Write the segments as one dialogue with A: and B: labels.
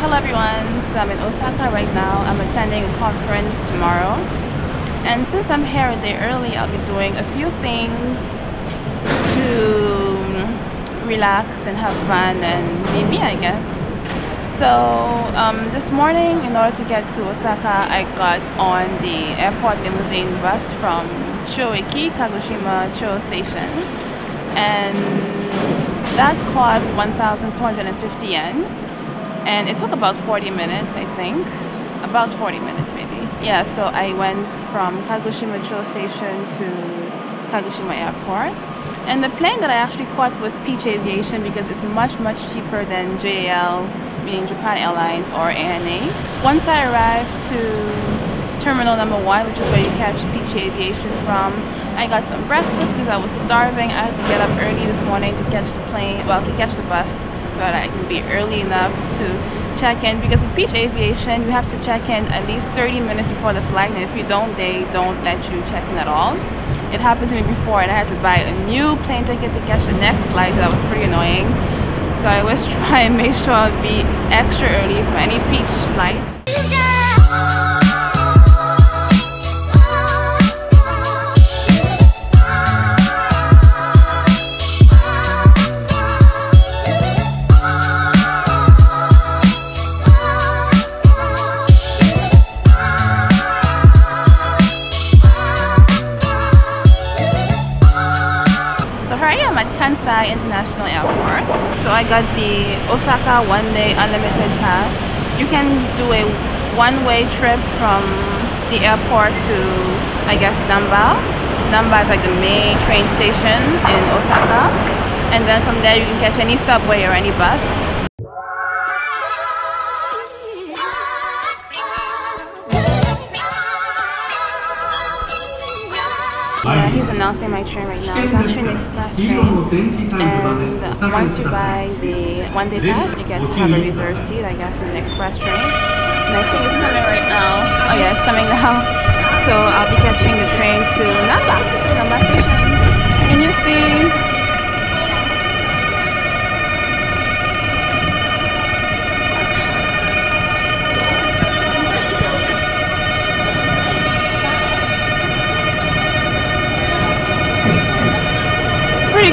A: Hello everyone, so I'm in Osaka right now. I'm attending a conference tomorrow. And since I'm here a day early, I'll be doing a few things to relax and have fun and be me, I guess. So um, this morning, in order to get to Osaka, I got on the airport limousine bus from Choeki, Kagoshima Chuo Station. And that cost 1,250 yen and it took about 40 minutes I think. About 40 minutes maybe. Yeah so I went from Kagoshima Chuo station to Kagoshima airport. And the plane that I actually caught was Peach Aviation because it's much much cheaper than JAL meaning Japan Airlines or ANA once I arrived to terminal number one which is where you catch Peach Aviation from I got some breakfast because I was starving. I had to get up early this morning to catch the plane well to catch the bus so that I can be early enough to check in. Because with Peach Aviation you have to check in at least 30 minutes before the flight. And if you don't they don't let you check in at all. It happened to me before and I had to buy a new plane ticket to catch the next flight so that was pretty annoying. So I always try and make sure I'll be extra early for any Peach flight Kansai International Airport. So I got the Osaka one day unlimited pass. You can do a one-way trip from the airport to, I guess, Namba. Namba is like the main train station in Osaka. And then from there you can catch any subway or any bus. Yeah, he's announcing my train right now. It's actually an express train. And once you buy the one day pass, you get to have a reserved seat, I guess, in the express train. And I think it's coming right now. Oh yeah, it's coming now. So I'll be catching the train to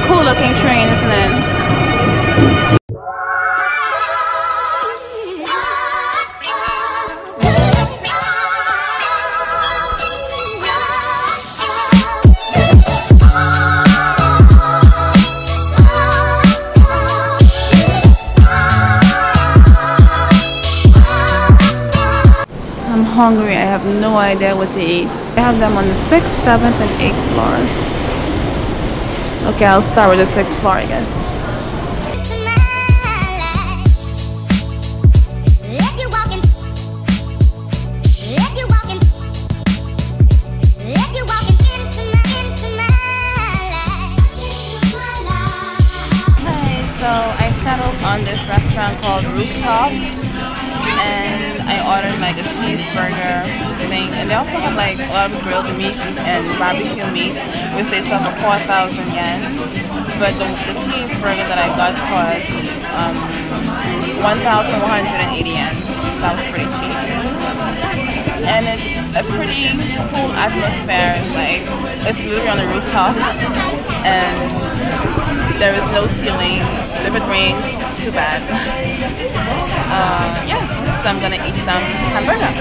A: cool looking train, isn't it? I'm hungry. I have no idea what to eat. I have them on the 6th, 7th, and 8th floor. Okay, I'll start with the sixth floor, I guess. so I settled on this restaurant called Rooftop and I ordered like a cheeseburger thing. And they also have like a lot of grilled meat and barbecue meat which they sell for 4,000 yen. But the, the, cheeseburger that I got cost um, 1,180 yen. That was pretty cheap. And it's a pretty cool atmosphere. It's like it's literally on a rooftop. And there is no ceiling. If it rains too bad uh, yeah, so I'm gonna eat some hamburger.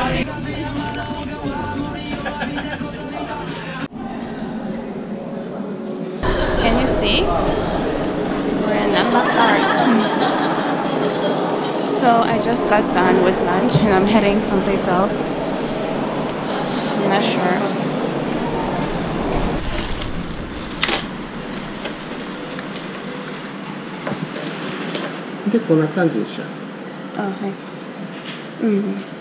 A: Can you see? We're in Namba Parks. So I just got done with lunch and I'm heading someplace else. I'm not sure.
B: 結構な感じでした。Oh,
A: okay.
B: Mm-hmm.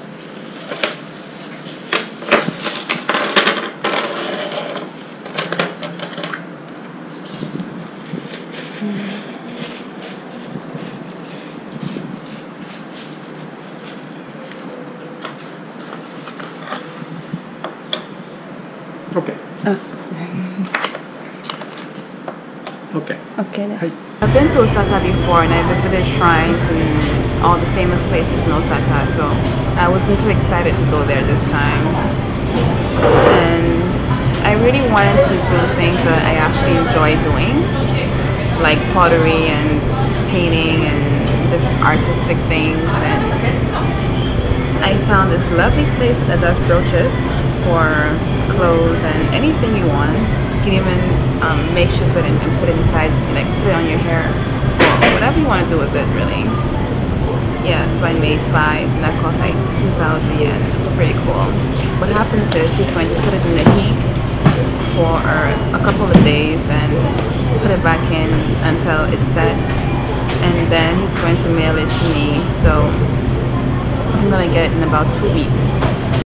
A: Okay. Uh.
B: Okay.
A: I've been to Osaka before and I visited shrines and all the famous places in Osaka, so I wasn't too excited to go there this time. And I really wanted to do things that I actually enjoy doing, like pottery and painting and different artistic things. And I found this lovely place that does brooches for clothes and anything you want. You can even um, makeshift it and, and put it inside, like put it on your hair, or whatever you want to do with it, really. Yeah, so I made five, and that cost like 2,000 yen. It's pretty cool. What happens is he's going to put it in the heat for a couple of days and put it back in until it sets, and then he's going to mail it to me. So I'm gonna get it in about two weeks.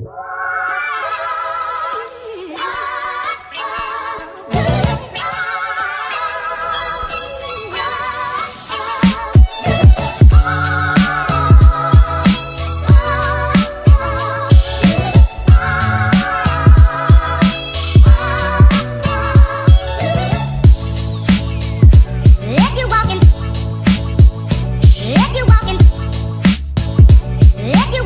C: If you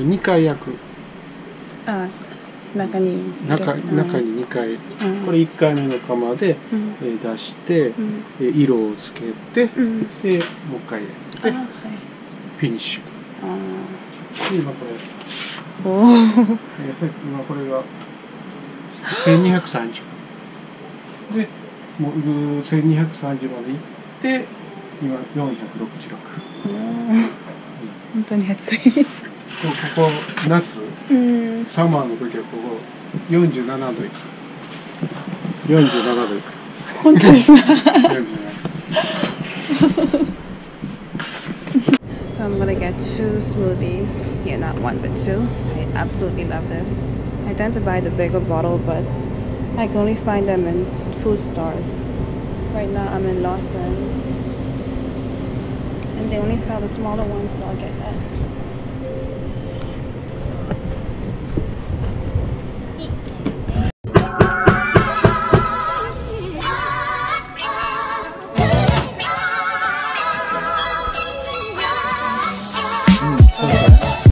B: you've2 回焼く。
A: あ、中に
B: 中中に2回。これ1回目の釜で、
A: うん。
B: えー出して、
A: うん。
B: えー色をつけて、
A: うん。
B: でもう一回やって
A: あはい。
B: フィニッシュ。今これ、
A: ーおー。
B: えー今これが1230でもう1230まで行って今466
A: 本当に暑い
B: こここ夏
A: うん
B: サマーの時はここ47度いく47度いく
A: 本当ですか
B: 47
A: So I'm gonna get two smoothies. Yeah, not one, but two. I absolutely love this. I tend to buy the bigger bottle, but I can only find them in food stores. Right now I'm in Lawson. And they only sell the smaller ones, so I'll get that.